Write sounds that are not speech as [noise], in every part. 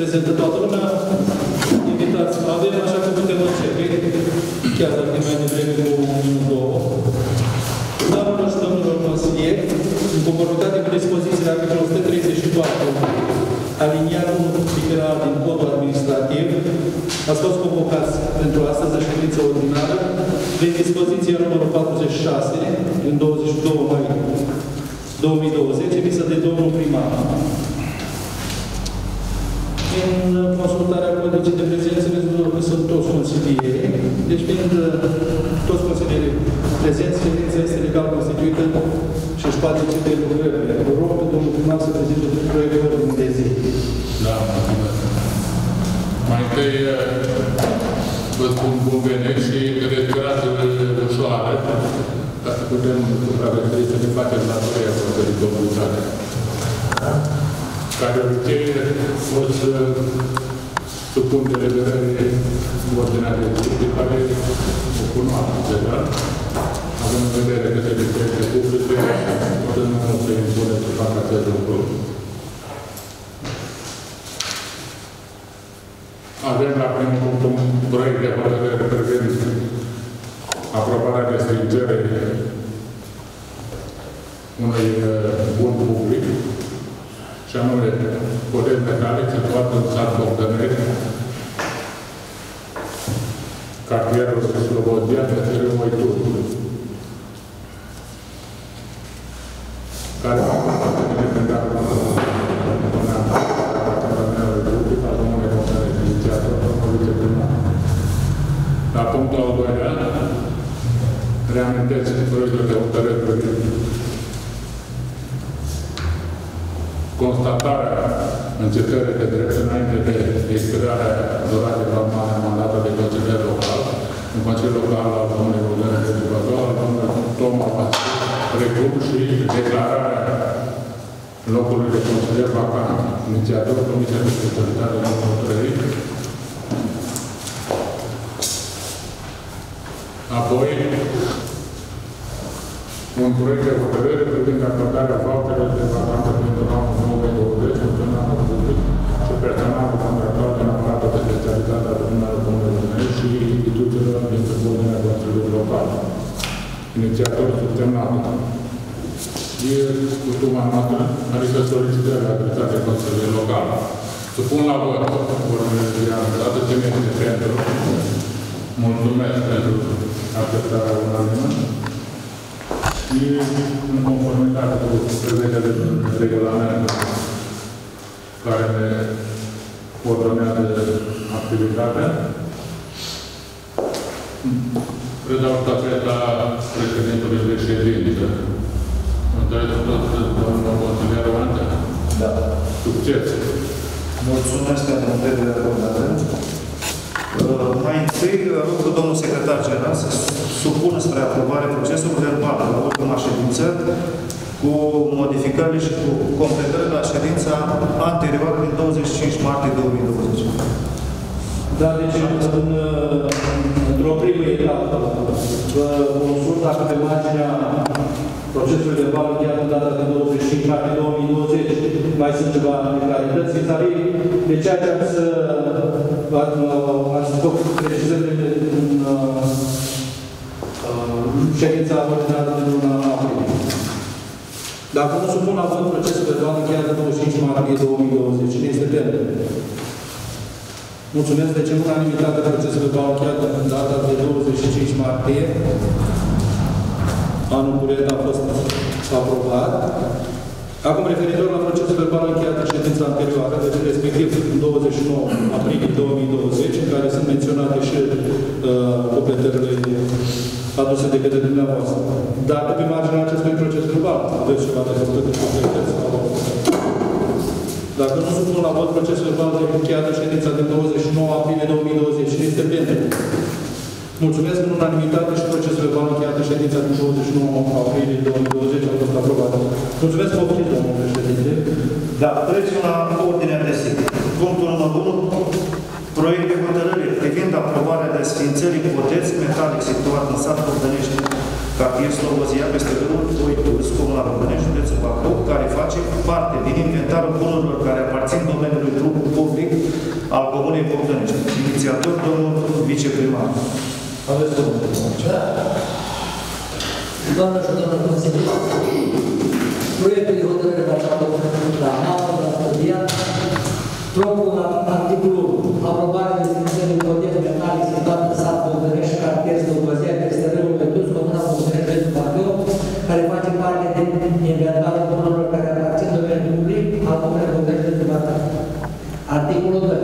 presentación. O să supun deliberării ordinea de zi, pe care o cunoaște deja. Având în vedere că se proiecte publice, o să nu se impune să facă acest lucru. Avem la primul punct un proiect de hotărâre privind aprobarea de strângere unui bun public, și anume podez metalic situat în sat Bogdaneri, cartierul Slobodia, de țărul încetării de drept înainte de expirarea duratei normale a mandatului de consilier local, în Consiliul Local al Comunei Române de Buzău, al domnului Toma Vasile, precum și declararea locului de consilier vacant, inițiator Comisia de Specialitate numărul 3, Apoi, un proiect de hotărâre privind acordarea faptelor de vacanță pentru anul 2020 funcționarul public și personalul contractual din aparatul de specialitate al Tribunalului Comunei Românești și instituțiilor din subordinea Consiliului Local. Inițiatorul subsemnat. E ultima noastră, adică solicitările adresate Consiliului Local. Supun la vot ordinea de zi dată cine este pentru. Mulțumesc pentru acceptarea unanimă și în conformitate cu prevederile de regulament care ne ordonează activitatea, predau stafeta președintului de ședință. Întâi tot domnul consilier Oante. Da. Succes! Mulțumesc pentru încrederea acordată. Mai întâi, rog pe domnul secretar general să supună spre aprobare procesul verbal la ultima ședință cu modificările și cu completările la ședința anterioară din 25 martie 2020. Da, deci, în, într-o primă etapă, vă consult dacă pe marginea procesului verbal încheiat în data de 25 martie 2020 mai sunt ceva neclarități vis-a-vis de ceea ce am să ați făcut precizările în ședința ordinară din luna aprilie. Dacă nu supun la vot procesul verbal încheiat în 25 martie 2020, cine este pentru? Mulțumesc. Deci, în unanimitate, procesul verbal încheiat în data de 25 martie anul curent a fost aprobat. Acum, referitor la procesul verbal încheiat în ședința anterioară, deci respectiv în 29 aprilie 2020, în care sunt menționate și uh, completările aduse de către dumneavoastră. Dacă pe marginea acestui proces verbal aveți ceva de făcut în completări sau dacă nu supun la vot procesul verbal de încheiat în ședința din 29 aprilie 2020, cine este pentru? Mulțumesc în unanimitate și procesul verbal încheiat în ședința din 29 aprilie 2020 a fost aprobat. Mulțumesc, poftiți, domnul președinte. Da, trecem la ordinea de zi. Punctul numărul 1. Proiect de hotărâre privind aprobarea desfințării podeț metalic situat în sat Bogdănești cartier Slobozia, peste râul Oitus, Comuna Românești, județul Bacău, care face parte din inventarul bunurilor care aparțin domeniului public al Comunei Bogdănești. Inițiator, domnul viceprimar. Aveți cuvântul. Doamnă și domnul consilier, proiectul de hotărâre pe așa la NAO, la studiat, propun articolul aprobare de sfințării codiet metalic situat în sat Bogdănești, cartier Slobozia, peste râul Vedus, Comuna Bogdănești, județul Bacău, care face parte din inventarul bunurilor care aparțin domeniului public al Comunei Bogdănești, județul Bacău. Articolul 2.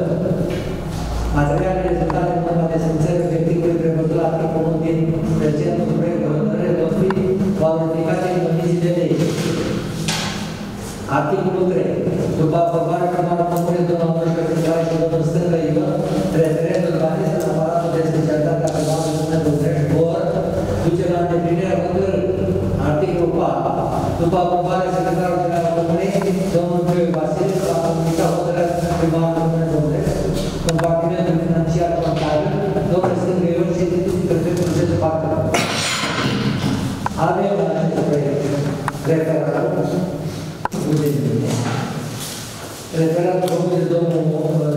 Materialele rezultate în urma desfințării efectivului prevăzut la articolul 1 din prezentul proiect de hotărâre vor fi valorificate în condiții de lege. Articolul 3. După aprobarea primarului Comunei, domnul Mășcă Cântare și domnul Stâncă Ion, referendul va fi în aparatul de specialitate a primarului Comunei Băutrești vor duce la îndeplinirea hotărârii. Articolul 4. După aprobarea secretarului general al Comunei, domnul Gheorghe Vasile va comunica hotărârea primarului Comunei Băutrești compartimentul financiar contabil, domnul Stâncă Ion și prefectul județul Bacău. Avem acest proiect referatul referatul făcut de domnul Stâncă Ion, avizul domnului secretar general și avizul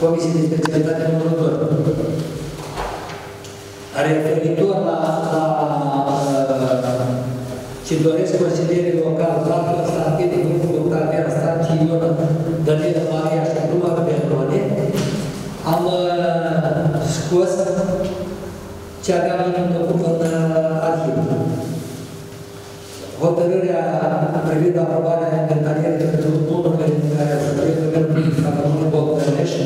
Comisiei de Specialitate numărul 2 referitor la, la ce doresc consilierii locali, Vlad Constantin, grupul Octavian Stanci, Ion, Danila Maria și Pluma Benone, am scos ce aveam în, în arhiv. Hotărârea privind aprobarea inventarierii pentru bunurile care să fie guvernul Camerunului Bogdănești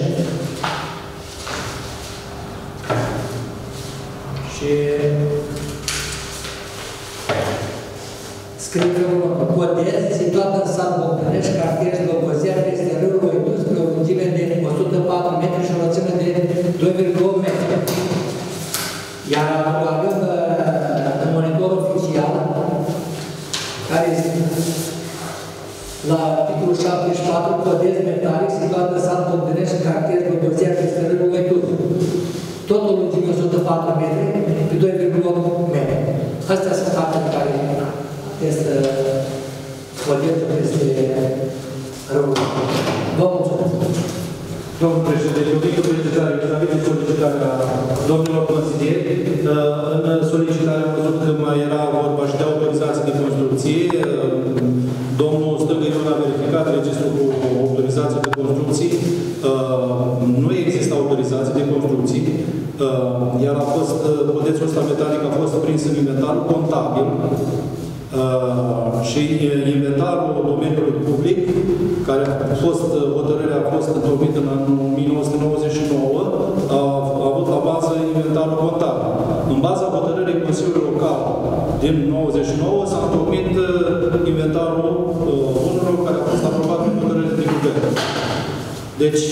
și scrie pe urmă, Codez, situat în sat Bogdănești, cartier Slobozia, peste râul Oidus, pe o lungime de 104 metri și o lățime de 2,8 metri. Iar avem în monitor oficial, care este la articolul 74, Codez metalic, situat în sat Bogdănești, cartier Slobozia, peste râul Oidus. Tot o lungime 104 metri, pe 2,8 metri. Astea sunt faptele care este proiectul peste răul. Vă mulțumesc. Domnul președinte, o mică precizare vis-a-vis de solicitarea domnilor consilieri. În solicitare am văzut că mai era vorba și de autorizații de construcție. Domnul Stângă Ion a verificat registrul cu autorizații de construcții. Nu există autorizații de construcții, iar a fost, podețul ăsta metalic a fost prins în inventarul contabil și inventarul domeniului public, care a fost, hotărârea a fost întocmită în anul 1999, a, a avut la bază inventarul contabil. În baza hotărârii Consiliului Local din 99 s-a întocmit inventarul bunurilor care a fost aprobat în hotărâre de guvern. Deci,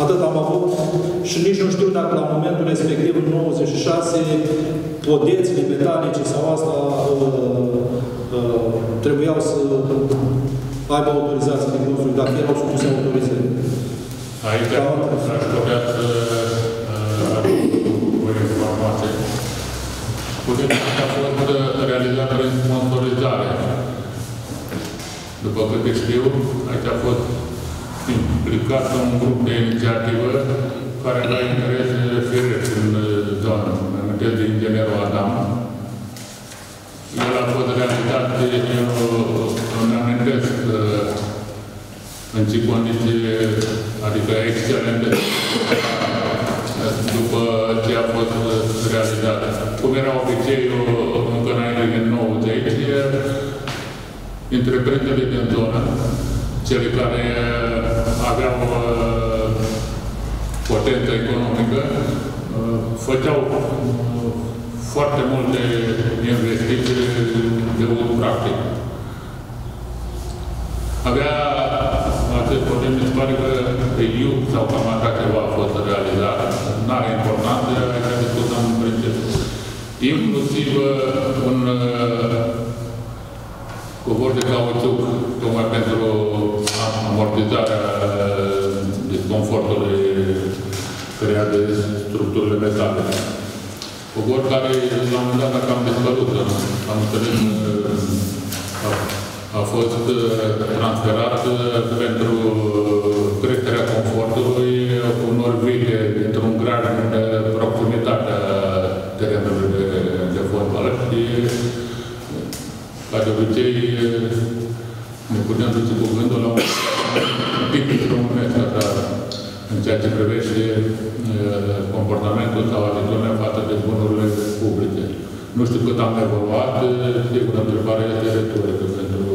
Atât am avut și nici nu știu dacă la momentul respectiv, în 96, podețile metalice sau asta uh, uh, trebuiau să aibă autorizație de construcție, dacă erau supuse autorizării. Aici aș putea să o informație. Puterea a fost realizată prin sponsorizare. După câte știu, да? Foarte multe investiții de uz practic. Avea acest proiect, mi se pare că pe IU sau cam așa ceva a fost realizat. Nu are importanță, aici discutăm în principiu. Inclusiv un cobor de cauciuc, tocmai pentru amortizarea disconfortului creat de structurile metale. Cobor care, la un moment dat, a cam dispărut. Am înțeles a, a fost transferat pentru creșterea confortului unor vile dintr-un grad în proximitatea terenului de, de fotbal și ca de obicei ne putem duce cu gândul la un în ceea ce privește comportamentul sau atitudinea față de bunurile publice. Nu știu cât am evoluat, sigur, întrebarea este retorică pentru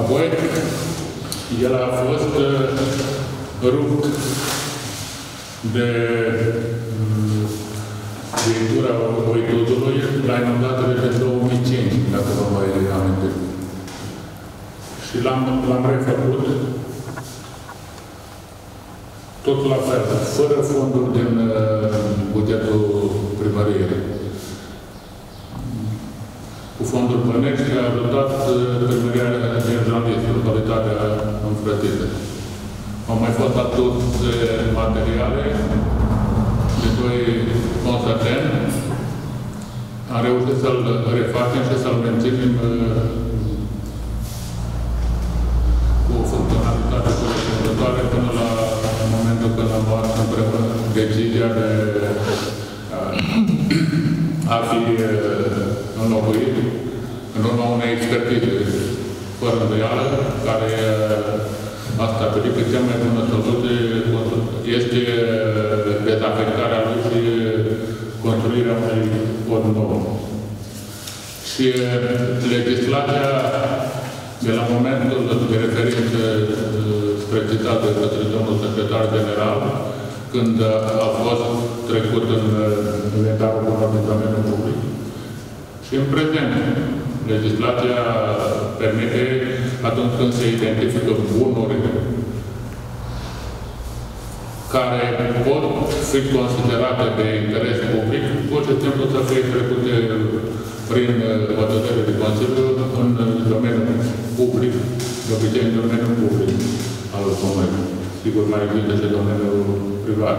Apoi, el a fost rupt de viitura Oitudului la inundatele de 2005, dacă vă mai amintesc. Și l-am refăcut tot la fel, fără fonduri din uh, bugetul primăriei. Cu fonduri plănești a ajutat uh, primăria din Jandis, localitatea înfrătită. Au mai fost adus materiale de doi consateni. Am reușit să-l refacem și să-l menținem Și legislația de la momentul de referință spre citat de către domnul secretar general, când a fost trecut în inventarul cu public. Și în prezent, legislația permite, atunci când se identifică bunuri care pot fi considerate de interes public, pur și simplu să fie trecute prin hotărâre de Consiliu în domeniul public, de obicei în domeniul public al comunei. Sigur, mai există și domeniul privat.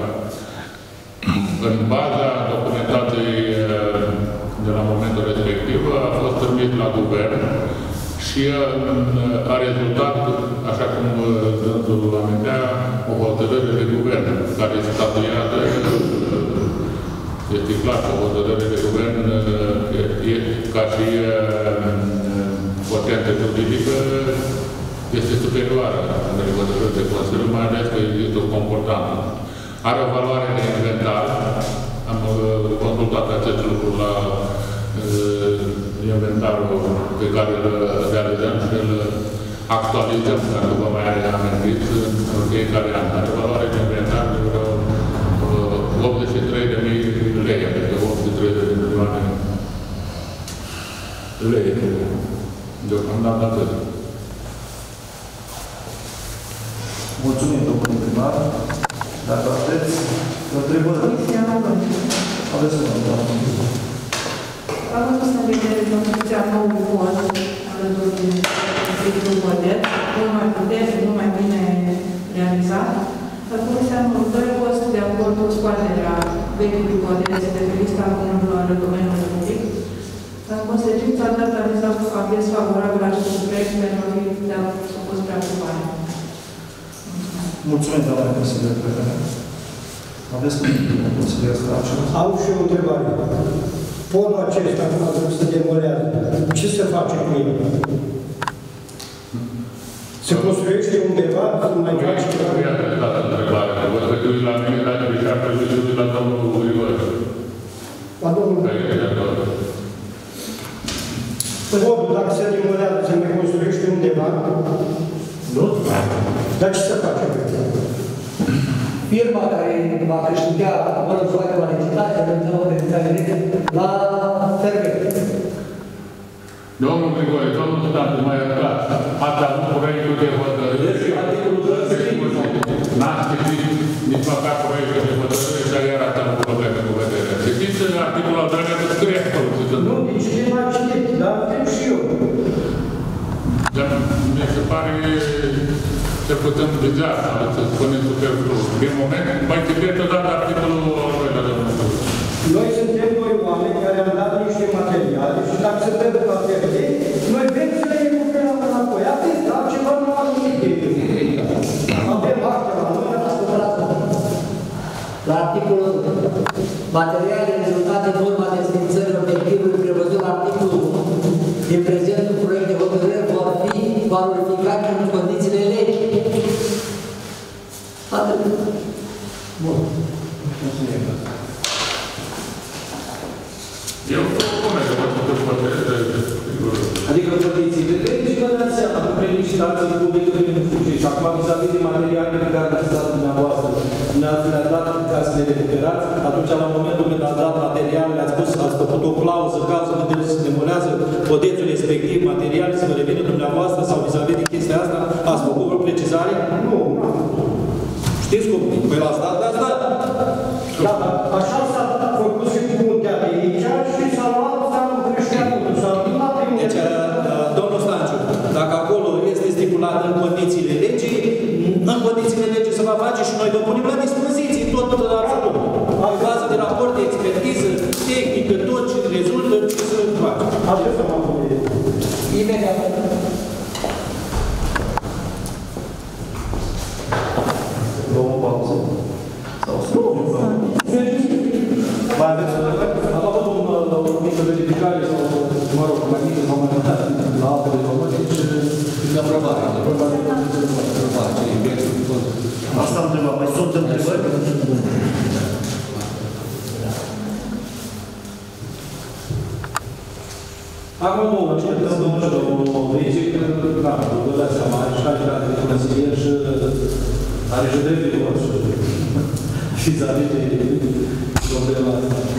În baza documentației de la momentul respectiv a fost trimis la guvern și a rezultat, așa cum dânsul amintea, o hotărâre de guvern care statuiază este clar că o hotărâre de guvern ca și potență juridică este superioară în hotărâri de Consiliu, mai ales că există o comportament. Are o valoare de inventar. Am consultat acest lucru la inventarul pe care îl realizăm și îl actualizăm, dacă vă mai are amintit, în fiecare an. Are valoare de inventar de vreo 83 de mii lei, adică 83 de milioane lei. Deocamdată atât. Mulțumim, domnule primar. Dacă aveți întrebări, aveți un Am fost în vedere construcția noului pod alături de districtul Bodet, mult mai puternic, mult mai bine realizat. Comisia numărul 2 a fost de acord cu scoaterea vechiului Bodet de pe lista bunurilor ale domeniului public. În consecință, a dat aviz favorabil acestui proiect pentru a fi de supus preocupare. Mulțumim, doamne consilier Prefer. Aveți cuvântul, consilier Stracciu? Am și o întrebare. Podul acesta, acum se demolează, ce se face cu el? Se construiește undeva, să mai face ceva? Nu i-a dat întrebare, că văd că te uiți la mine, dar te și apoi te uiți la domnul Grigore. La domnul Că e de tot. Podul, dacă se demolează, se mai construiește undeva? Nu? Dar ce se face cu el? Firma care va câștiga, mă rog, să facă la licitate, la ferme. Domnul Grigore, domnul Statu, mai iertat. Ați avut proiectul de hotărâre. N-ați citit nici măcar proiectul de hotărâre, dar iar ați avut probleme cu vederea. Citiți articolul al doilea că scrie acolo. Nu, nici cineva citit, dar știu și eu. Dar mi se pare cel puțin bizar, să spunem superflu. Din moment, mai citeți odată articolul al doilea, domnul Stăpân. Noi suntem doi oameni care am dat niște materiale și dacă se trebuie la PRD, noi vrem să le recuperăm înapoi. Atât, altceva nu am nimic de Avem acte la noi, La articolul materiale rezultate în urma desfințării obiectivului prevăzut la articolul 1 din prezentul proiect de hotărâre vor fi valorificate în condițiile legii. Atât. Bun. Eu propun că vă sunt pătrezi Adică condițiile legi, vă dați seama că prin licitații publică prin funcție și acum vis-a-vis de materiale pe care le-ați dat dumneavoastră, ne-ați le dat ca să le recuperați, atunci la momentul când ați dat materialele, ați spus, ați făcut o clauză, în cazul când se demolează podețul respectiv, materiale să vă revină dumneavoastră sau vis-a-vis de chestia asta, ați făcut vreo precizare? Nu, Știți cum? Păi l-ați dat, l-ați dat. А что там будет? Имя Дома пауза. Бабец, а потом мы когда перебегали, Марок, помогите, по-моему, на авторе, помогите, на права, на права, на права, на права, на права, на începem domnul și domnul Moldrici, că, da, vă dați seama, are și calitate de consilier și are și drept de vor și [laughs] vis-a-vis de problema asta.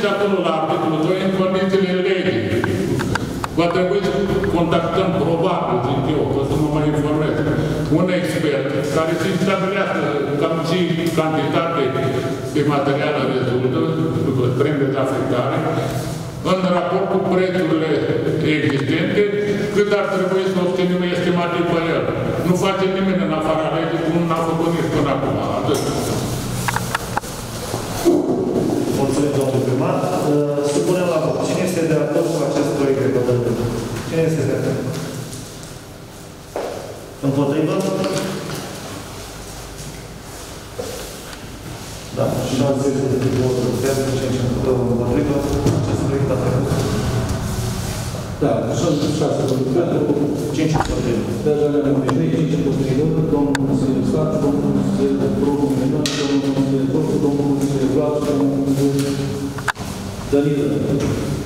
Am scris acolo la articolul 2 în condițiile legii. Va trebui să contactăm probabil, zic eu, că să mă mai informez, un expert care să stabilească cam ce cantitate de materială rezultă, după trend de afectare, în raport cu prețurile existente, cât ar trebui să obținem estimativ pe el. Nu face nimeni în afara 6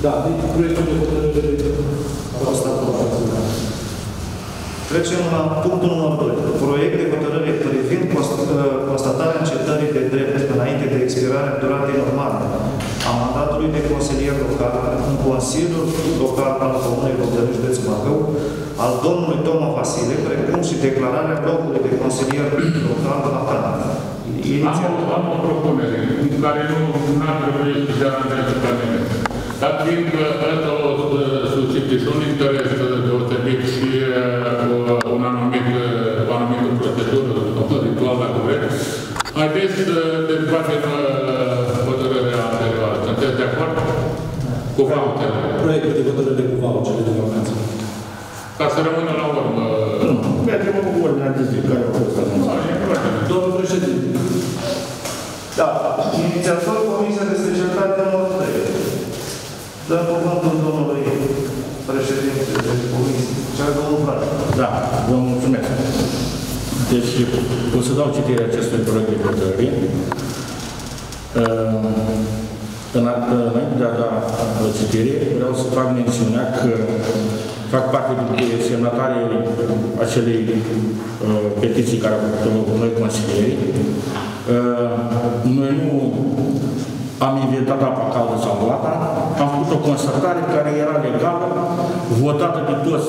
Da, deci, proiectul de hotărâre a fost aprobat. Trecem la punctul numărul 2. Proiect de hotărâre privind ă, constatarea încetării de drept înainte de expirarea duratei normale a mandatului de consilier local în Consiliul Local al Comunei Bogdănești, județul Bacău, al domnului Toma Vasile, precum și declararea locului de consilier local vacant. Am, Inițial. o- am o propunere, care nu ar trebui să deranjeze pe nimeni. Dar fiindcă ăsta o uh, suscite și un interes deosebit și uh, un anumit, uh, o anumită procedură ritual, dacă vreți, haideți să dezbatem Cu voucherele. Proiectul de hotărâre cu vouchere de vacanță. Ca să rămână la urmă. Mergem cu ordinea de zi care a fost anunțată. Da, e foarte bine. Domnul președinte, Da, inițiator Comisia de Specialitate numărul 3. Dăm cuvântul domnului președinte de comisie, cel domnul Vlad. Da, vă mulțumesc. Deci, o să dau citire acestui proiect de hotărâre. Uh, în- Înainte de a da o citire, vreau să fac mențiunea că fac parte din semnatarii acelei uh, petiții care au făcut noi consilierii. Uh, Noi nu am inventat apa caldă sau plata, am făcut o constatare care era legală, votată de toți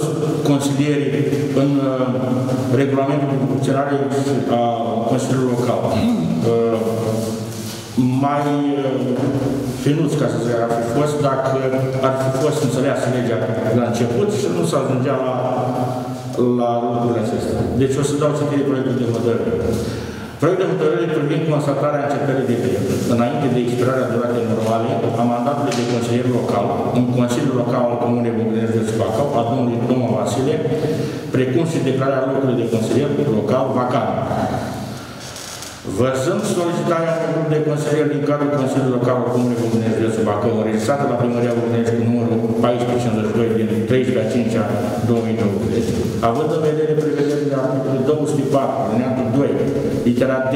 consilierii în uh, regulamentul de funcționare a Consiliului Local. Uh, mai uh, finuț, ca să zic, ar fi fost dacă ar fi fost înțeleasă legea la început și nu s-a ajungea la, la lucrurile acestea. Deci o să dau citire proiectul de hotărâre. Proiect de hotărâre privind constatarea încetării de drept, înainte de expirarea duratei normale a mandatului de consilier local în Consiliul Local al Comunei Bogdanești de Bacău a domnului Toma Vasile, precum și declararea locului de consilier local vacant. Văzând solicitarea unui grup de consilieri din cadrul Consiliului Local al Comunei Bogdanești de Bacău, înregistrată la Primăria Bogdanești cu numărul 1452 din 13 a 5 a 2020, având în vedere prevederile articolului 204, alineatul 2, litera D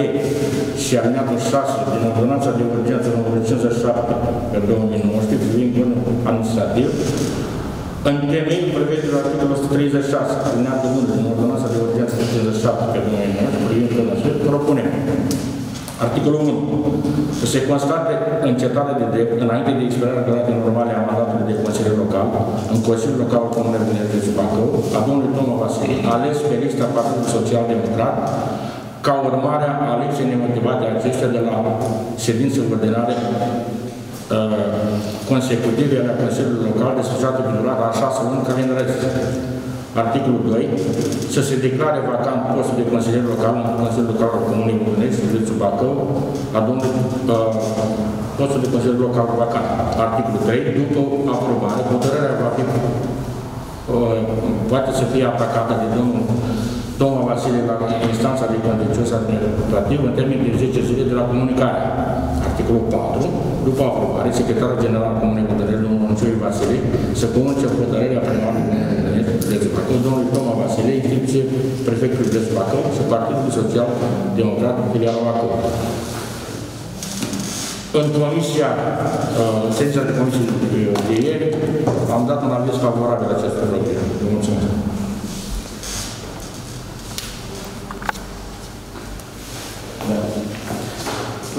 și alineatul 6 din Ordonanța de Urgență numărul 57 pe 2019 privind codul administrativ, în temeiul prevederilor articolul 136, alineatul 1 din Ordonanța de Urgență 57 pe 2019 privind codul administrativ, propunem Articolul 1. Să se constate încetarea de drept înainte de expirarea duratei normale a mandatului de consilier local în Consiliul Local al Comunei Bănești de Bacău a domnului Toma Vasile, ales pe lista Partidului Social Democrat ca urmare a alegerii nemotivate a aceștia de la ședință ordinare uh, consecutive ale Consiliului Local desfășurată pe durata a șase luni calendarizate. Articolul 2. Să se declare vacant postul de consilier local în Consiliul Local al Comunei Bănești, județul Bacău, a domnului uh, postul de consilier local vacant. Articolul 3. După aprobare, hotărârea va fi uh, poate să fie atacată de domnul domnul Vasile la instanța de contencios administrativ în termen de 10 zile de la comunicare. Articolul 4. După aprobare, secretarul general al Comunei Bădăreli, domnul Moncioi Vasile, să comunice hotărârea primarului Comunei Bădăreli, județul Bacău, domnul Toma Vasile, inscripție prefectul județul Bacău și Partidul Social Democrat filiala Bacău. În comisia, uh, în secția de comisie de ieri, am dat un aviz favorabil acestui proiect. Vă mulțumesc.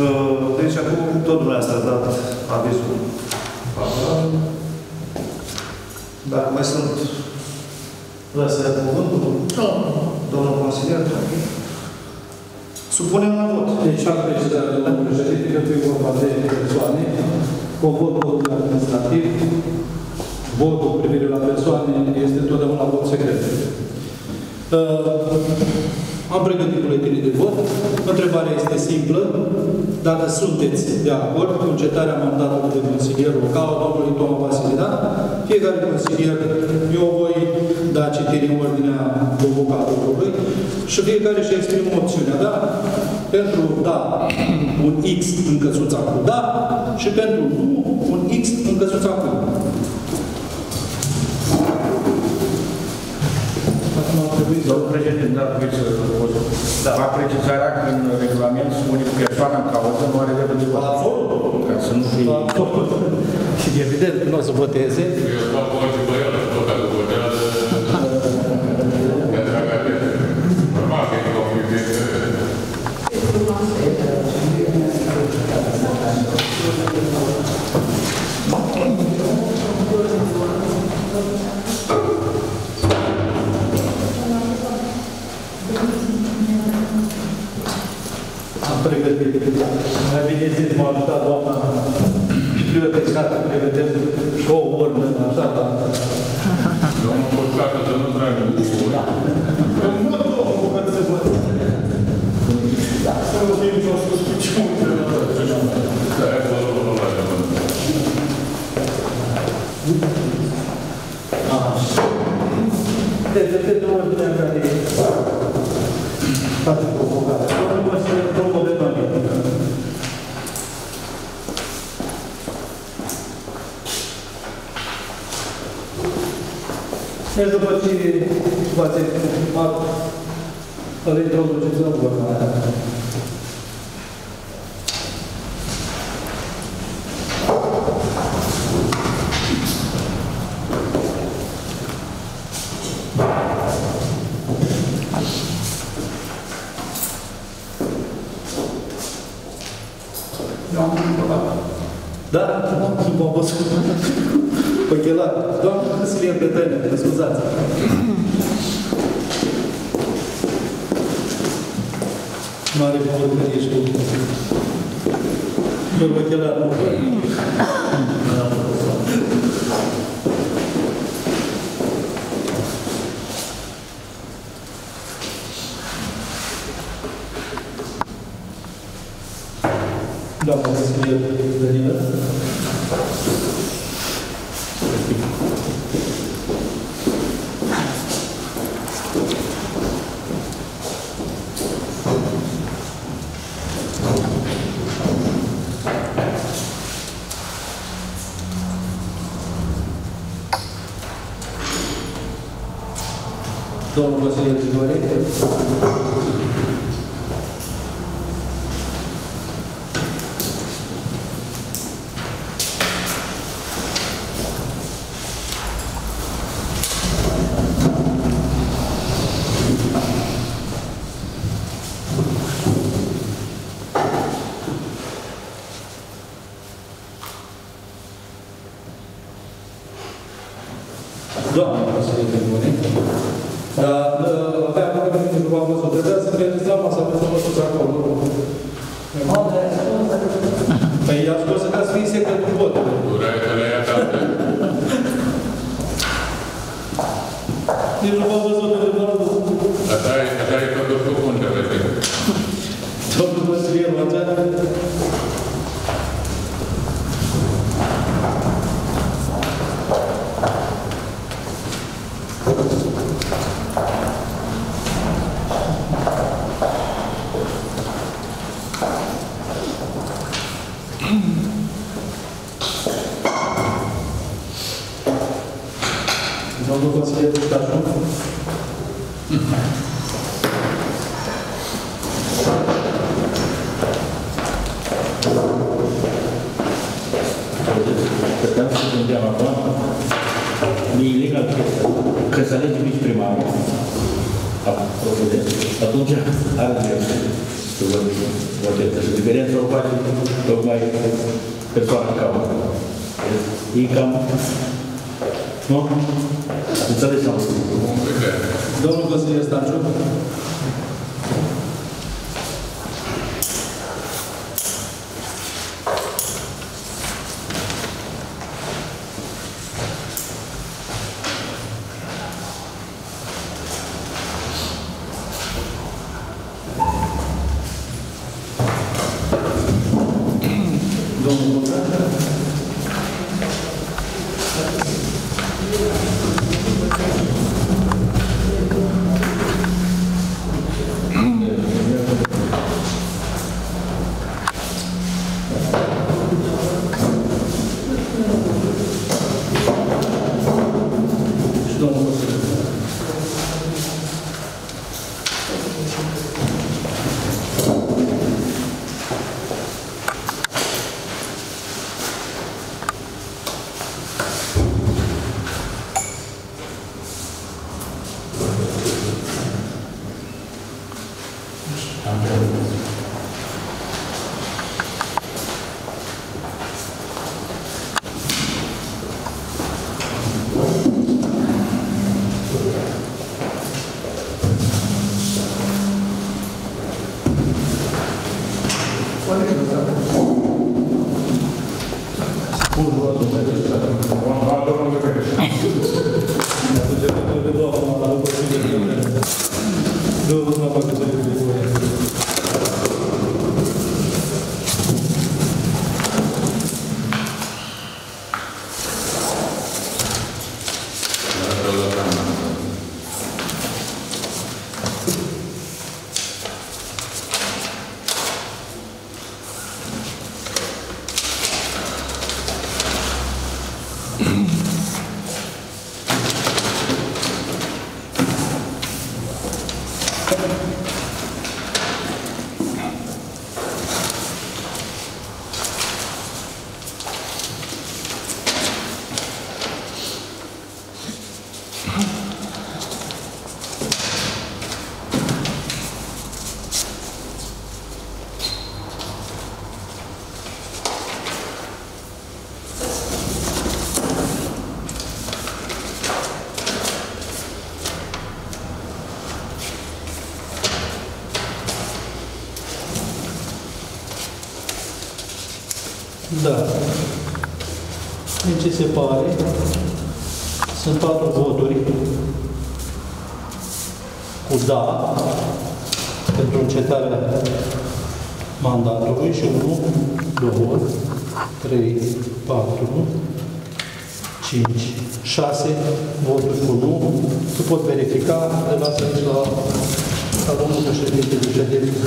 Uh, Deci acum tot dumneavoastră ați dat avizul favorabil. Dacă mai sunt Vreau să ia cuvântul? Domnul consilier? Supunem la vot. deci am precizat, domnul președinte, că e vorba de persoane conform codului administrativ, votul cu privire la persoane este întotdeauna vot secret. Uh, am pregătit buletinii de vot. Întrebarea este simplă. Dacă sunteți de acord cu încetarea mandatului de consilier local al domnului Toma Vasile, da? Fiecare consilier, eu voi da citire în ordinea convocatorului și fiecare își exprimă opțiunea, da? Pentru da, un X în căsuța cu da și pentru nu, un X în căsuța cu nu. Acum ar trebui să... Domnul președinte, dar vreți să da. fac precizarea că în regulament spune că persoana în cauză nu are dreptul de vot. Absolut. Ca să nu fie... Și evident că nu o să voteze. Eu fac orice băiat, bine zis, m-a ajutat doamna bibliotecată, pregătesc și o urnă, așa, dar... Domnul Coșcacă să nu tragă cu Da. Nu, nu, cum să văd. Să nu fie nicio suspiciune. Da, e acolo, nu mai rămân. Așa. Deci, de pe ordinea care face provocarea. Domnul Consilier, domnul de Doamne. Deci, după ce v-ați exprimat, îl introduceți în urmă. Da? Nu m-am văzut. Ochelari. Doamne, Consilier de Tăine, mă scuzați. Mare bucurărie și cu... Doar ochelari, nu văd. Doamna Consilier Daniela. Domnul Consilier Grigore. Doamne, Consilier Grigore. Dar uh, abia acum când nu v-am văzut, trebuia să mergeți la masă, aveți să vă sus acolo. Păi i-am spus ca să fie secretul votului. Durai că le ia dată. Nici nu v-am văzut de văzut. Așa e, așa e făcut cu unde, vezi. Domnul Consilier Oțean. Domnul Consilier Ducașu. Putem să gândeam acum, e ilegal că să alegi viceprimarul, atunci are dreptul să voteze. Și diferența o face tocmai persoana în cauză. E cam... Nu? Da. Din ce se pare, sunt patru voturi cu da pentru încetarea mandatului și 1, 2, 3, 4, 5, 6 voturi cu nu. Se pot verifica, le las aici la, la domnul președinte de ședință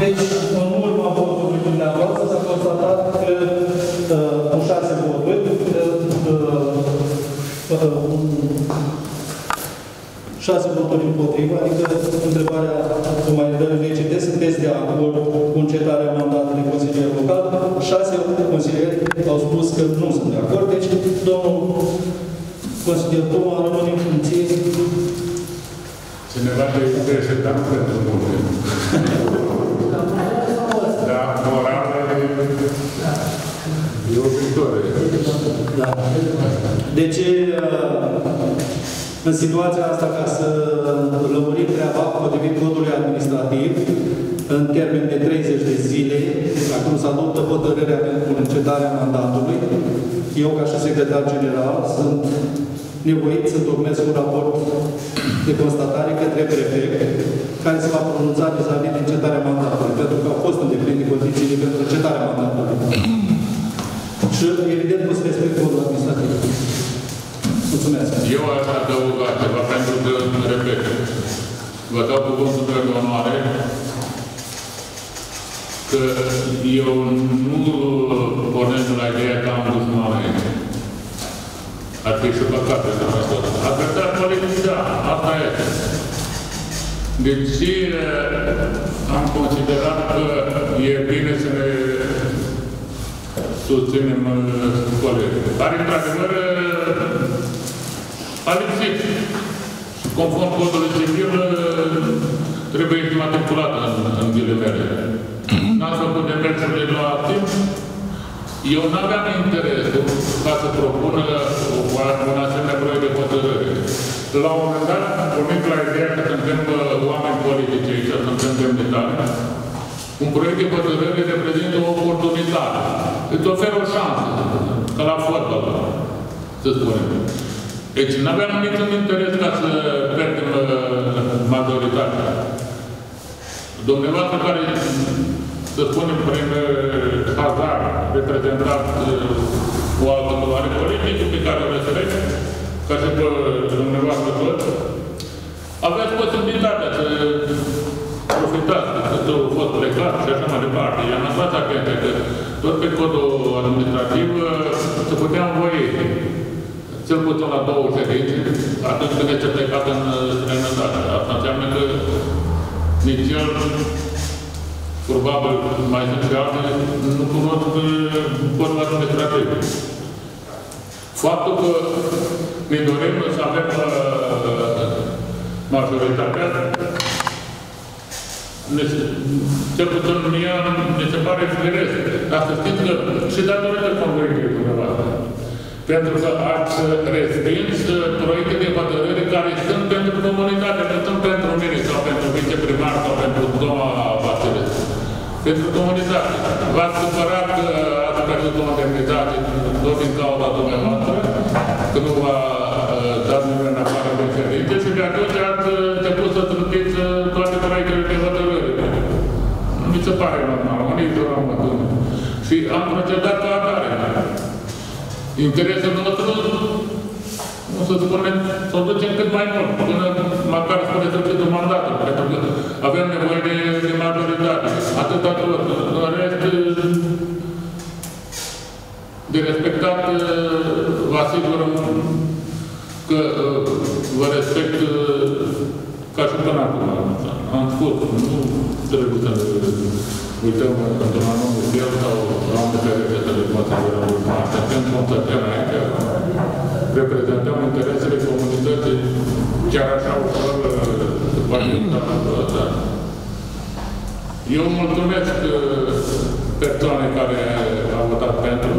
Deci, în urma votului dumneavoastră s-a constatat că uh, cu șase voturi, uh, uh, șase voturi împotriva, adică întrebarea cum mai dă legite, sunteți de acord cu încetarea mandatului consilier local? Șase consilieri au spus că nu sunt de acord, deci domnul consilier Toma rămâne în funcție Cineva de interesetam pentru multe. Da, morală e o victorie. Da. Deci, în situația asta, ca să lămurim treaba, potrivit codului administrativ, în termen de 30 de zile, acum se adoptă hotărârea pentru încetarea mandatului, eu, ca și secretar general, sunt nevoit să tocmesc un raport de constatare către prefect, care se va pronunța vis-a-vis de încetarea mandatului, pentru că au fost îndeplinite condițiile pentru încetarea mandatului. Și, evident, nu se respectă codul administrativ. Mulțumesc. Eu aș adăuga ceva pentru că, repet, vă dau cuvântul de onoare că eu nu pornesc de la ideea că am dus oameni. Ar fi și păcat de asta. Adversar politic, da, asta este. Deci eh, am considerat că e bine să ne susținem eh, colegii. Dar, într-adevăr, eh, a lipsit. Conform codului civil, trebuie imatriculată în, în ghilimele. N-ați făcut demersurile la timp. Eu n-aveam interesul ca să propună un asemenea proiect de hotărâre. La un moment dat, pornind la ideea că suntem uh, oameni politici aici, suntem demnitari, un proiect de hotărâre reprezintă o oportunitate. Îți oferă o șansă, ca la fotbal, să spunem. Deci nu aveam niciun interes ca să pierdem uh, majoritatea. Dumneavoastră care, să spunem, prin uh, hazard, reprezentat o altă culoare politică pe care o rețelegi, ca și pe dumneavoastră toți, aveți posibilitatea să profitați de cât a fost plecat și așa mai departe. I-am lăsat atenție că tot pe codul administrativ se putea învoi cel puțin la două ședințe, atunci când este plecat în străinătate. Asta înseamnă că nici el, probabil mai sunt și altele, nu cunosc codul administrativ. Faptul că ne dorim să avem uh, majoritatea, ne, cel puțin mie mi se pare firesc. Dar să știți că și datorită congregării dumneavoastră. Pentru că ați respins proiecte de hotărâre care sunt pentru comunitate, nu sunt pentru mine sau pentru viceprimar sau pentru doamna Vasilescu. Pentru comunitate. V-ați supărat că ați pierdut o indemnitate tot din cauza dumneavoastră, că nu v-a uh, dat nimeni în afară de ședințe și de atunci ați început să trântiți uh, toate proiectele de hotărâre. Nu mi se pare normal, mă nici doar am Și am procedat ca atare. Interesul nostru, nu să spunem, să o ducem cât mai mult, până măcar spune sfârșitul mandatului, pentru că avem nevoie de, de majoritate. Atâta tot. În rest, de respectat, vă asigur că vă respect ca și până acum. Am spus, nu trebuie să uităm într-un anumit fel sau la un care să le considerăm urmare. Suntem constatăm aici, reprezentăm interesele comunității chiar așa ușor să poate ăsta. Eu mulțumesc persoane care au votat pentru.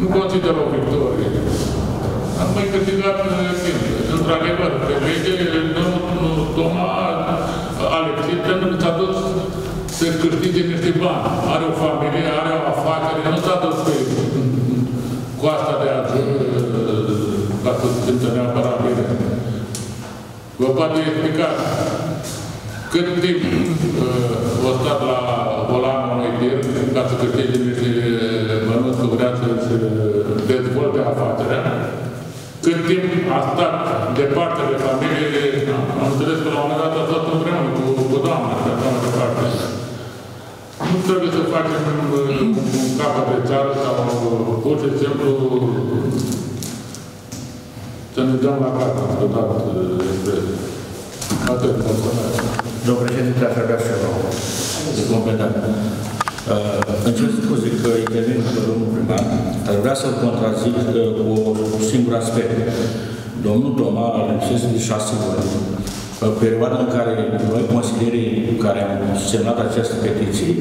Nu consider o victorie. Am mai câștigat timp. Într-adevăr, pe lege, nu Toma a lipsit pentru că s-a dus să câștige niște bani. Are o familie, are o afacere, nu s-a dus pe cu asta de azi, ca să se simtă neapărat bine. Vă poate explica cât timp uh, o stat la volanul unui tir ca să câștige niște bănuți că vrea să se dezvolte afacerea, cât timp a stat departe de familie, am înțeles că la un moment dat a stat împreună cu, cu doamna și așa mai departe. Nu trebuie să facem un, un capăt de țară sau pur și simplu să ne dăm la cap, deodată, despre atât. Mulțumesc. Domnul președinte, aș avea și eu de completat. Uh, Încep scuze că intervin cu domnul primar, dar vreau să-l contrazic uh, cu un singur aspect. Domnul Toma a lipsit de șase luni. Perioada în care noi, consilierii care am semnat această petiție,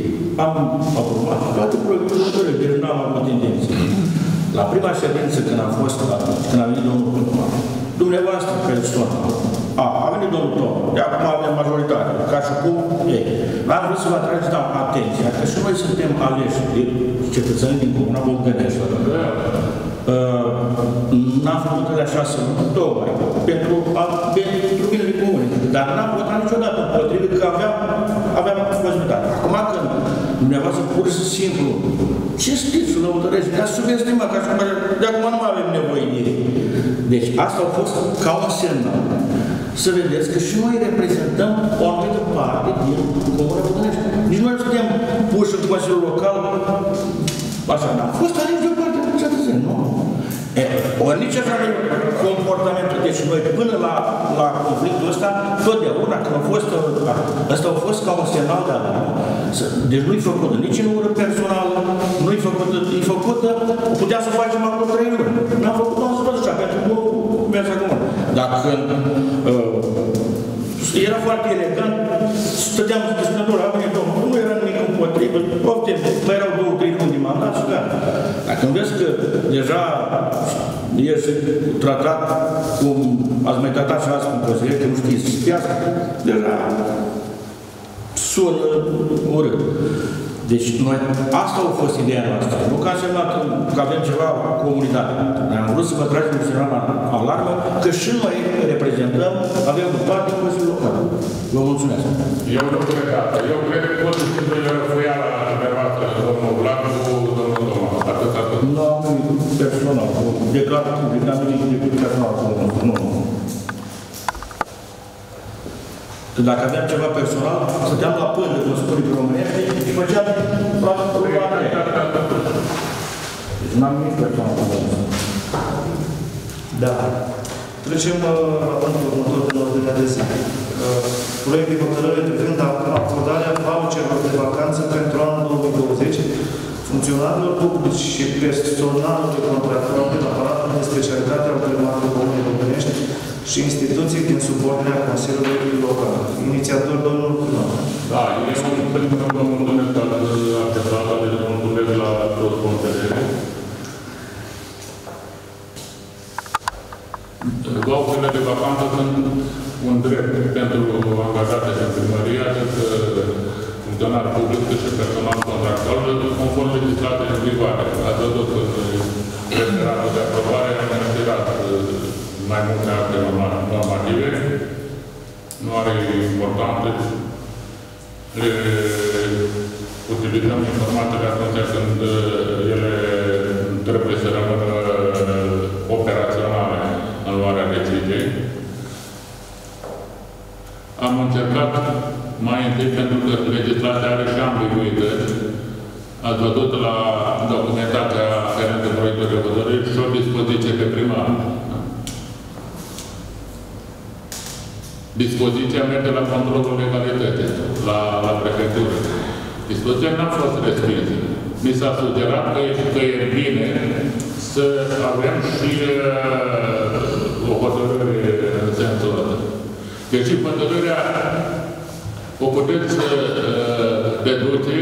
am aprobat toate proiectele de deci nu am avut intenție. La prima ședință, când a fost, când a venit domnul Toma, dumneavoastră persoană, a, a venit domnul Tom, de acum avem majoritate, ca și cum e. Am vrut să vă atrageți da, atenția, că și noi suntem aleși de cetățenii din Comuna Bogănești. Uh, n-am făcut de așa să două ori, pentru, a, pentru binele comune, dar n-am votat niciodată împotrivit că aveam, aveam posibilitate. Acum când dumneavoastră pur și simplu, ce știți, lăutărești, ne-ați subestimat, ca și cum de acum nu mai avem nevoie de ei. Deci asta a fost ca un semnal. Să vedeți că și noi reprezentăm o anumită parte din Comuna Bădănești. Nici noi nu suntem puși în Consiliul Local așa, dar a fost ales de o parte din cetățeni, nu? E, ori nici așa de comportamentul. Deci noi până la, la conflictul ăsta, totdeauna când a fost, ăsta a fost ca un semnal de alarmă. Să- Deci nu-i făcută nici în ură personală, nu-i făcută, e făcută, putea să facem acum trei luni. N-am făcut, nu am spus așa, pentru că nu merge acum. Dar când uh, era foarte elegant, stăteam să spuneam, doar, a venit domnul, nu era nimic împotrivă, poftim, mai erau două, trei luni de mandat și gata. Dar când vezi că deja ești tratat cum ați mai tratat și azi cum consilier, că nu știți să spiască, deja sună urât. Deci noi, asta a fost ideea noastră. Nu că a însemnat că avem ceva comunitate. Noi am vrut să vă tragem un semnal la alarmă că și noi reprezentăm, avem parte în Consiliul Local. Vă mulțumesc. Eu nu cred asta. Eu cred că pot să știu că foia la dumneavoastră, domnul Vlad, cu domnul Toma. Atât, atât. Nu am nimic personal, cu declarat public, n-am nimic decât personal cu unul. Nu. Că dacă aveam ceva personal, stăteam la pândă, cum spune pe românește, și făceam la urmare. Deci n-am nimic personal cu unul. Da. Trecem uh, la punctul următor de la ordinea de zi. Uh, Proiect de hotărâre privind acordarea voucherilor de vacanță pentru anul 2020 funcționarilor publici și personalului contractual din aparatul de specialitate al primarului Comunei Românești și instituții din subordinea Consiliului Local. Inițiator domnul primar. Da, eu în primul rând vă mulțumesc că ați acceptat, deci vă mulțumesc la toți consilierii. Voucherele de vacanță sunt un drept pentru angajate de primărie, atât uh, funcționar public cât și personal contractual, conform legislației în vigoare. Ați văzut că referatul de aprobare a menționat mai multe acte norma- normative, nu are importanță, le utilizăm informatele atunci când uh, ele trebuie să rămână uh, operaționale în luarea deciziei. Am încercat mai întâi pentru că legislația are și ambiguități. Ați văzut la documentația aferentă proiectului de hotărâri și o dispoziție pe prima Dispoziția merge la controlul legalității, la, la prefectură. Dispoziția n-a fost respinsă. Mi s-a sugerat că, e- că e bine să avem și uh, o hotărâre în sensul ăsta. Deci hotărârea o puteți uh, deduce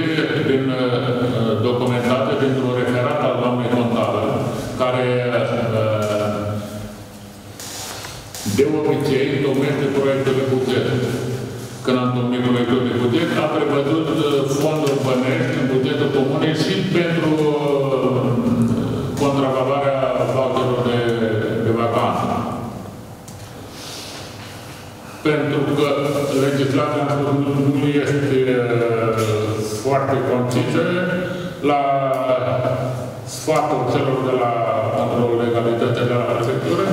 sfatul celor de la controlul legalitate de la prefectură,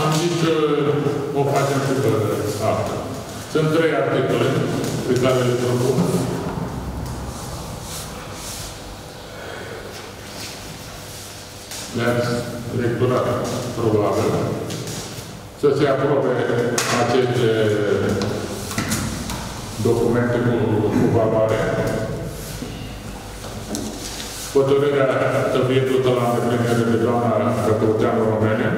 am zis că o facem și pe asta. Sunt trei articole pe care le propun. Le-ați lecturat, probabil. Să se aprobe aceste documente cu, cu valoare. Hotărârea să fie dusă la îndeplinire de doamna Căpăuțeanu Romene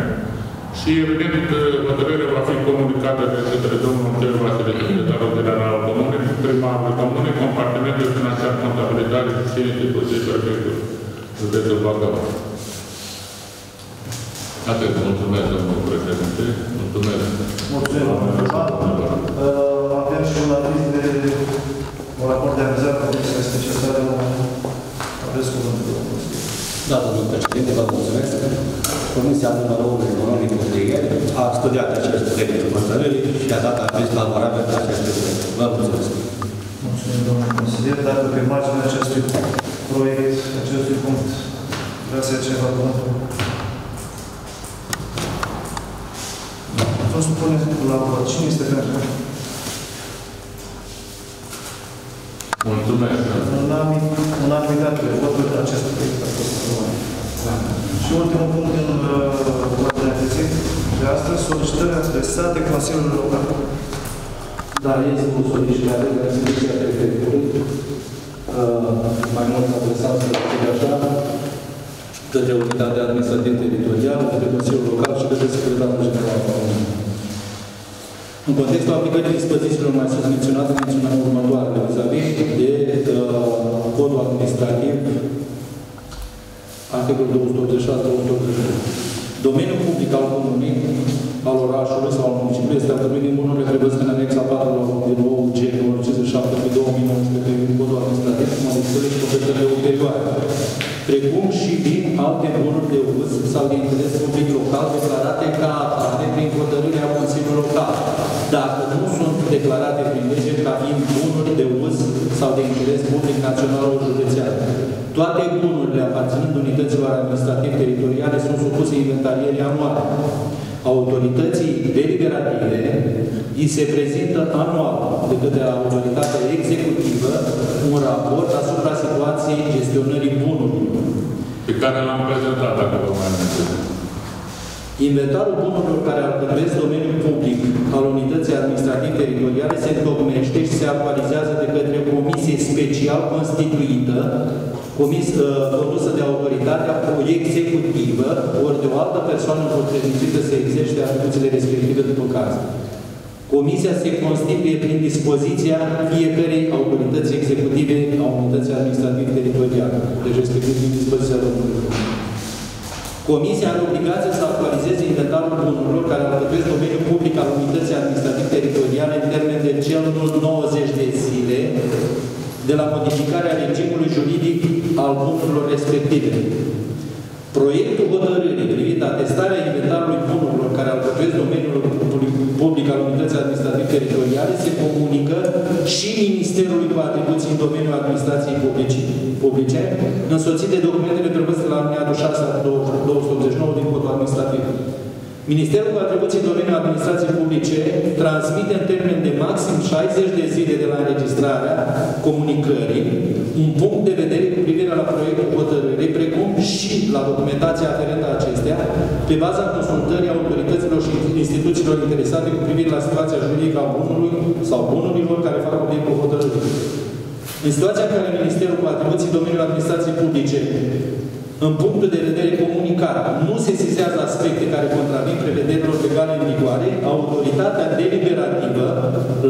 și, evident, hotărârea va fi comunicată de către domnul cel Vasile Secretarul General al Comunei, primarul Comunei, compartimentul financiar, contabilitate și instituții prefectului județul Bacău. Atât, mulțumesc, domnul președinte, mulțumesc. Mulțumim, domnule primar. Uh, Avem și un aviz de un raport de avizare cu Comisia Specialitate. Aveți cuvântul, domnul Consilier. Da, domnul președinte, vă mulțumesc. Comisia numărul 1 economic de ieri a studiat acest proiect de hotărâri și a dat aviz favorabil la acest proiect. Vă mulțumesc. Mulțumim, domnule consilier. Dacă pe marginea acestui proiect, acestui punct, vreți să ia ceva cuvântul? Îl supunem la vot. Cine este pentru? Mulțumesc. Unanimi- Unanimitate de voturi acest proiect a fost aprobat. Și ultimul punct din uh, ordinea de zi de astăzi, solicitări adresate Consiliului Local. Da, este o solicitare de la Comisia Prefectului, uh, mai mult adresat, să zic așa, către Unitatea Administrativ-Teritorială, către Consiliul Local și către Secretarul General al Comunei. În contextul aplicării dispozițiilor mai sus menționate, menționăm următoarele vis-a-vis de uh, codul administrativ, articolul 286-288. Domeniul public al comunei, al orașului sau al municipiului este atribuit din bunurile prevăzute în anexa 4 la din OUG 57 pe 2019 pe codul administrativ cu modificările și completările ulterioare, precum și din alte bunuri de uz sau de interes public local declarate ca atare prin hotărârea Consiliului Local, dacă nu sunt declarate prin lege ca fiind bunuri de uz sau de interes public național sau județean. Toate bunurile aparținând unităților administrativ-teritoriale sunt supuse inventarierii anuale. Autorității deliberative îi se prezintă anual de către autoritatea executivă un raport asupra situației gestionării bunurilor. Pe care l-am prezentat, dacă vă mai amintiți. Inventarul bunurilor care alcătuiesc domeniul public al unității administrativ-teritoriale se întocmește și se actualizează de către o comisie special constituită, comis, uh, condusă de autoritatea executivă, ori de o altă persoană potrivnită să exercite atribuțiile respective după caz. Comisia se constituie prin dispoziția fiecărei autorități executive a unității administrativ-teritoriale, deci respectiv prin dispoziția domnului. Comisia are obligația să actualizeze inventarul bunurilor care alcătuiesc domeniul public al unității administrativ-teritoriale în termen de cel mult 90 de zile de la modificarea regimului juridic al bunurilor respective. Proiectul hotărârii privind atestarea inventarului bunurilor care alcătuiesc domeniul public al unității administrativ-teritoriale se comunică și Ministerului cu atribuții în domeniul administrației publice, publice însoțit de documentele prevăzute la alineatul 6 al 289 din Codul Administrativ. Ministerul cu atribuții în domeniul administrației publice transmite în termen de maxim 60 de zile de la înregistrarea comunicării un punct de vedere și la documentația aferentă acestea, pe baza consultării autorităților și instituțiilor interesate cu privire la situația juridică a bunului sau bunurilor care fac obiectul hotărârii. În situația în care Ministerul cu atribuții în domeniul administrației publice în punctul de vedere comunicat, nu se sizează aspecte care contravin prevederilor legale în vigoare, autoritatea deliberativă,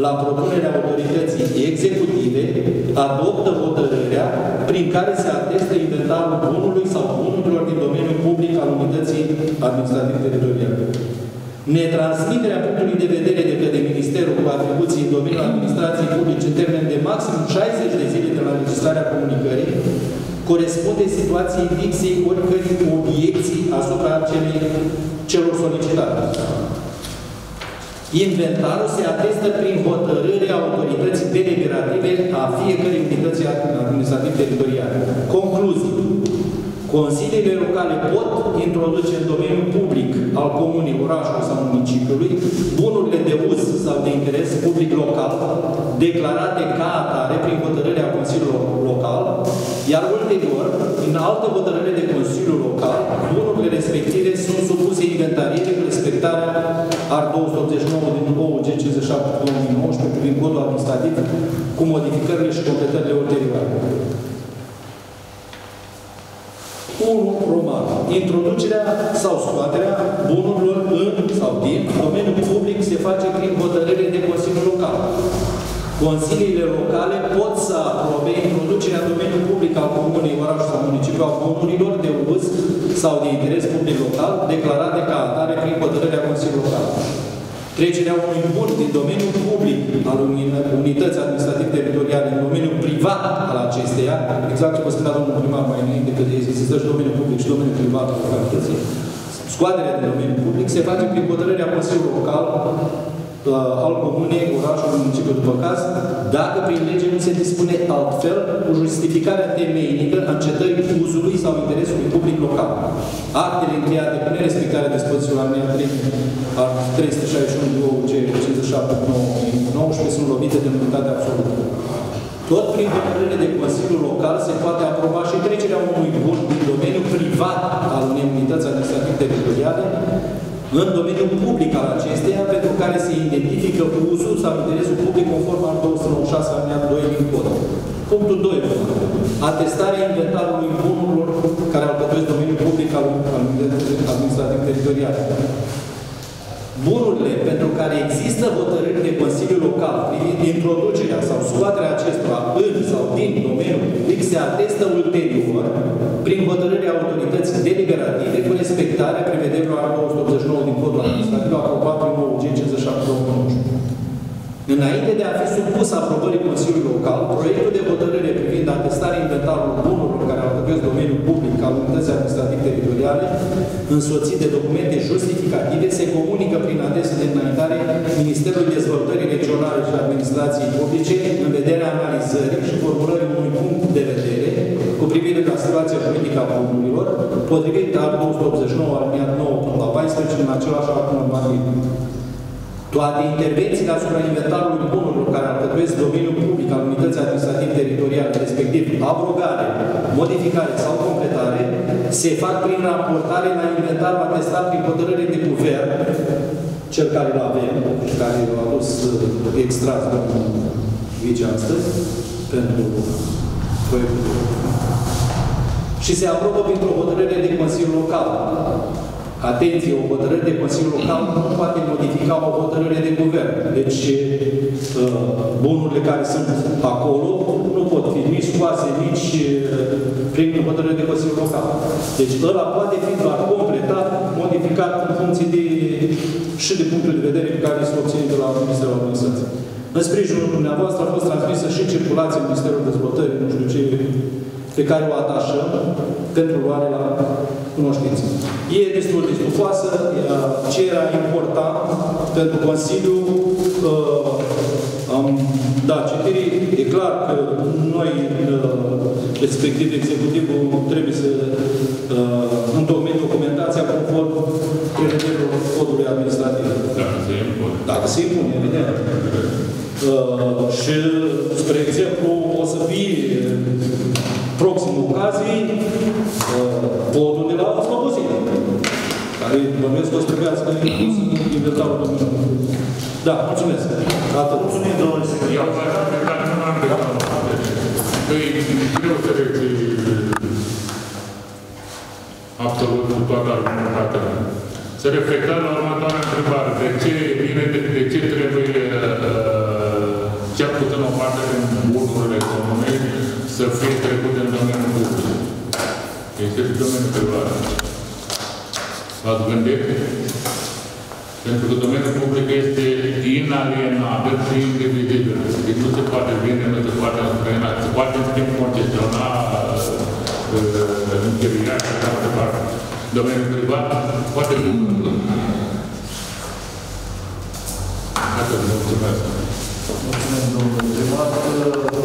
la propunerea autorității executive, adoptă hotărârea prin care se atestă inventarul bunului sau bunurilor din domeniul public al unității administrativ-teritoriale. Netransmiterea punctului de vedere de către Ministerul cu atribuții în domeniul administrației publice în termen de maxim 60 de zile de la înregistrarea comunicării corespunde situației lipsei oricărei obiecții asupra celei, celor solicitate. Inventarul se atestă prin hotărârea autorității deliberative a fiecărei unități administrativ-teritoriale. Concluzii. Consiliile locale pot introduce în domeniul public al comunei, orașului sau municipiului bunurile de uz sau de interes public local declarate ca atare prin hotărârea Consiliului Local, iar ulterior, în altă hotărâre de Consiliul Local, bunurile respective sunt supuse inventariere cu respectarea AR 289 din OUG 57 2019 privind codul administrativ cu modificările și completările ulterioare. 1 roman. Introducerea sau scoaterea bunurilor în sau din domeniul public se face prin hotărâre de Consiliul Local. Consiliile locale pot să aprobe introducerea în domeniul public al comunei, oraș sau municipiu a bunurilor de uz sau de interes public local declarate ca atare prin hotărârea Consiliului Local. Trecerea unui bun din domeniul public al unității administrativ-teritoriale în domeniul privat al acesteia, exact ce vă spunea domnul primar mai înainte, că există și domeniul public și domeniul privat al localității, scoaterea din domeniul public se face prin hotărârea Consiliului Local uh, Uh, al comunei, orașul, municipiul după caz, dacă prin lege nu se dispune altfel cu justificarea temeinică a încetării uzului sau interesului public local. Actele încheiate cu nerespectarea dispozițiilor armei 361 UC 57 19 sunt lovite de nullitate absolută. Tot prin hotărâre de Consiliul Local se poate aproba și trecerea unui bun din domeniul privat al unei unități administrativ teritoriale în domeniul public al acesteia, pentru care se identifică uzul sau interesul public conform al 296 alineat 2 din cod. Punctul 2. Atestarea inventarului bunurilor care alcătuiesc domeniul public al al unității administrativ-teritoriale. Bunurile pentru care există hotărâri de Consiliul Local privind introducerea sau scoaterea acestora în sau din domeniul public se atestă ulterior prin hotărârea autorității deliberative cu respectarea prevederilor al 289 din Codul Administrativ aprobat prin OUG 57 Înainte de a fi supus aprobării Consiliului Local, proiectul de hotărâre privind atestarea inventarului bunurilor care alcătuiesc domeniul public al unității administrativ-teritoriale, însoțit de documente justificative, se comunică prin adresă de înaintare Ministerului Dezvoltării Regionale și Administrației Publice în vederea analizării și formulării unui punct de vedere cu privire la situația juridică a bunurilor, potrivit al 289 aliniat 9 până la 14 în același act normativ. Toate intervențiile asupra inventarului bunurilor care alcătuiesc domeniul public al unității administrativ-teritoriale, respectiv abrogare, modificare sau completare, se fac prin raportare la inventarul atestat prin hotărâre de guvern, cel care îl avem și care l-a adus uh, extras domnul vice astăzi, pentru proiectul. Și se aprobă printr-o hotărâre de Consiliul Local. Atenție, o hotărâre de Consiliul Local nu poate modifica o hotărâre de guvern. Deci, uh, bunurile care sunt acolo nu pot fi nici scoase, nici uh, prin hotărâre de Consiliul Local. Deci, ăla poate fi doar completat, modificat în funcție de și de punctul de vedere pe care se obține de la Ministerul Administrației. În sprijinul dumneavoastră a fost transmisă și circulația Ministerului Dezvoltării, nu știu ce, pe care o atașăm pentru luare la cunoștință. E destul de stufoasă, ce era important pentru Consiliu, uh, am dat citire, e clar că noi, uh, respectiv executivul, trebuie să impune. Dacă se impune, evident. Uh, și, spre exemplu, o să fie proximul ocazii uh, votul de la Slobozia, care bănuiesc că o să trebuiască inclus în inventarul domnului. Da, mulțumesc. Atât. Mulțumim, domnule Eu secretar. mai am pe care nu am pe Păi, greu să reții absolut cu toată argumentația. Să reflectăm la următoarea întrebare. De ce, bine, de, de ce trebuie uh, cel puțin o parte din bunurile comune să fie trecute în domeniul public? Este și domeniul privat. V-ați gândit? Pentru că domeniul public este inalienabil și indivizibil. Deci nu se poate vinde, nu se poate înstrăina, se poate în timp concesiona, uh, închiria și așa mai departe. Domeniul privat poate fi. Atât, mulțumesc. Mulțumim, domnule primar.